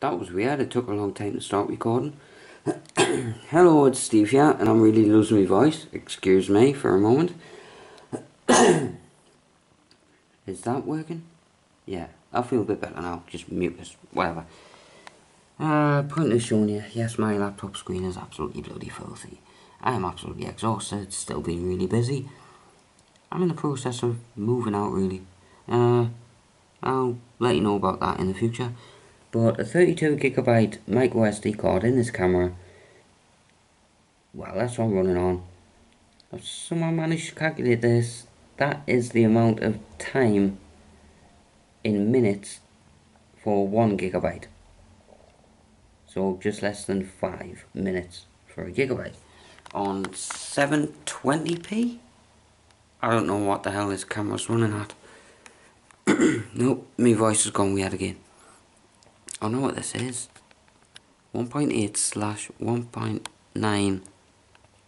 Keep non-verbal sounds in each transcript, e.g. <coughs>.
that was weird. It took a long time to start recording. <coughs> Hello, it's Steve here, and I'm really losing my voice. Excuse me for a moment. <coughs> Is that working? Yeah, I feel a bit better now. Just mute this, whatever. Uh, point showing you, yes, my laptop screen is absolutely bloody filthy. I am absolutely exhausted, still being really busy. I'm in the process of moving out, really. Uh, I'll let you know about that in the future. But a 32 gigabyte micro SD card in this camera, well, that's what I'm running on. I've somehow managed to calculate this. That is the amount of time in minutes for one gigabyte. So just less than five minutes for a gigabyte on 720p. I don't know what the hell this camera's running at. <clears throat> nope, my voice has gone weird again. I know what this is. 1.8 slash 1.9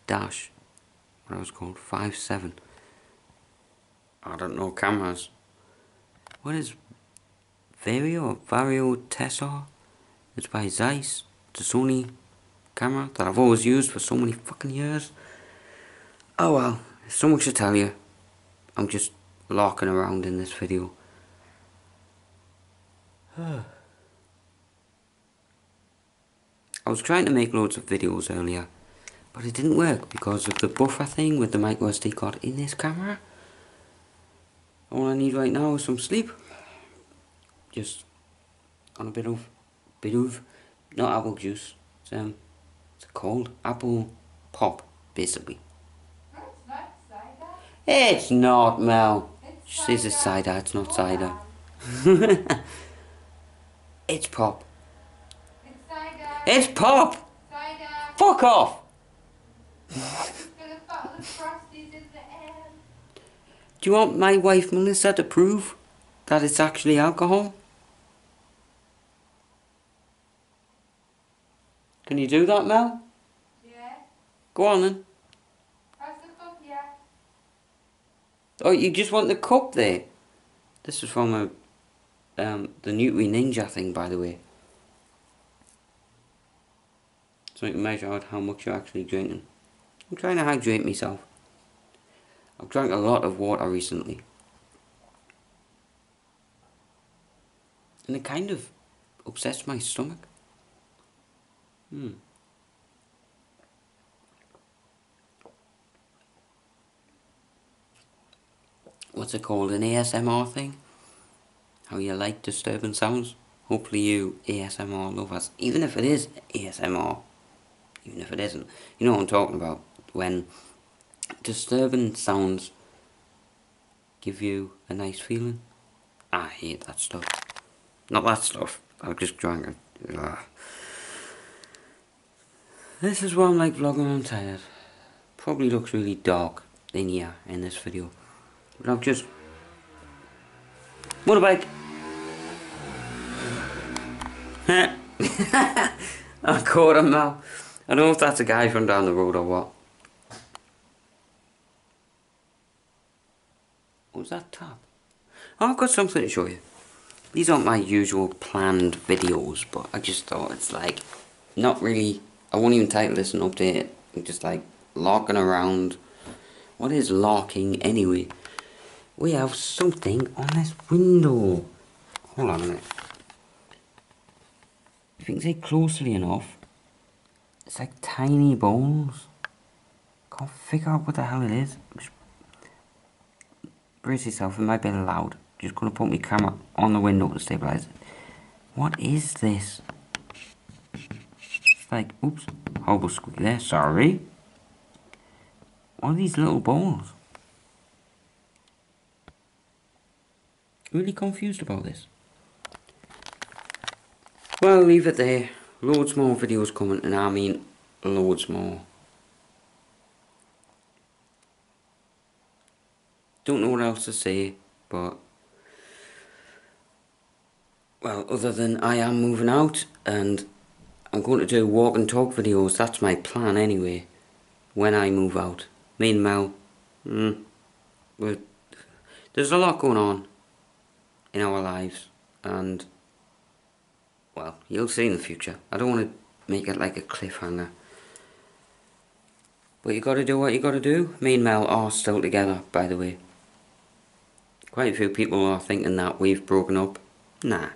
dash, what I was called, 5.7. I don't know cameras. What is Vario, Vario Tessar? It's by Zeiss. It's a Sony camera that I've always used for so many fucking years. Oh well, so much to tell you. I'm just larking around in this video. <sighs> I was trying to make loads of videos earlier, but it didn't work because of the buffer thing with the micro SD card in this camera. All I need right now is some sleep. Just on a bit of, bit of, not apple juice. It's um, it's apple pop, basically. It's not, Mel. It's she says it's cider, it's not cider. <laughs> it's pop. It's pop! Fuck off! Got a bottle of Frosties in the end. Do you want my wife Melissa to prove that it's actually alcohol? Can you do that, Mel? Yeah. Go on then. How's the cup, yeah? Oh, you just want the cup there? This is from a, um, the Nutri Ninja thing, by the way. So you can measure out how much you're actually drinking. I'm trying to hydrate myself. I've drank a lot of water recently. And it kind of upsets my stomach. Hmm. What's it called? An ASMR thing? How you like disturbing sounds? Hopefully you ASMR lovers, even if it is ASMR, even if it isn't, you know what I'm talking about. When disturbing sounds give you a nice feeling. I hate that stuff. Not that stuff. I'm just drank it. Ugh. This is why I'm like vlogging I'm tired. Probably looks really dark in here in this video. But I've just... Motorbike! <laughs> I caught him now. I don't know if that's a guy from down the road or what. Oh, what was that tap? Oh, I've got something to show you. These aren't my usual planned videos, but I just thought it's like, not really, I won't even title this an update. I'm just like, larking around. What is larking anyway? We have something on this window. Hold on a minute. If you can see closely enough, it's like tiny bones. Can't figure out what the hell it is. Just brace yourself, it might be loud. Just gonna put my camera on the window to stabilize it. What is this? It's like, oops, horrible squeak there, sorry. What are these little balls? Really confused about this. Well, leave it there. Loads more videos coming, and I mean loads more. Don't know what else to say, but well, other than I am moving out and I'm going to do walk and talk videos. That's my plan anyway. When I move out, me and Mel, mm, we're, there's a lot going on in our lives, and well, you'll see in the future. I don't want to make it like a cliffhanger. But you gotta do what you gotta do. Me and Mel are still together, by the way. Quite a few people are thinking that we've broken up. Nah.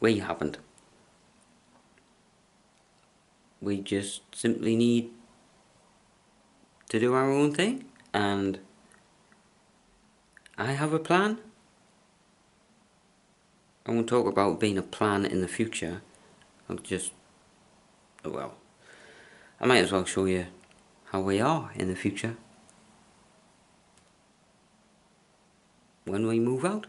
We haven't. We just simply need to do our own thing and I have a plan. I won't talk about being a plan in the future. I'll just, well, I might as well show you how we are in the future. When we move out.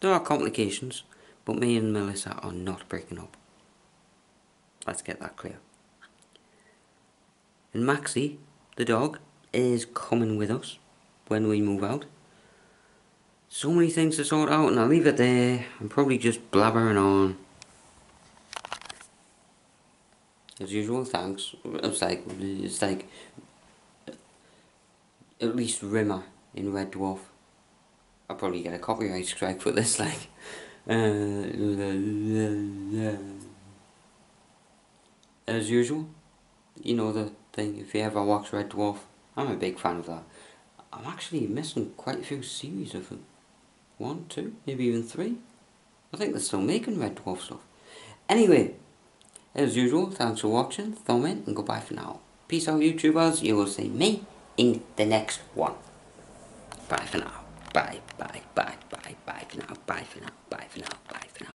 There are complications, but me and Melissa are not breaking up. Let's get that clear. And Maxie, the dog, is coming with us when we move out. So many things to sort out and I'll leave it there. I'm probably just blabbering on. As usual, thanks. It's like, it's like, at least Rimmer in Red Dwarf. I'll probably get a copyright strike for this, <laughs> like. Uh, as usual, you know the thing, if you ever watch Red Dwarf, I'm a big fan of that. I'm actually missing quite a few series of them. One, two, maybe even three. I think they're still making Red Dwarf stuff. Anyway, as usual, thanks for watching, thumb in, and goodbye for now. Peace out, YouTubers. You will see me in the next one. Bye for now. Bye, bye, bye, bye, bye for now, bye for now, bye for now, bye for now.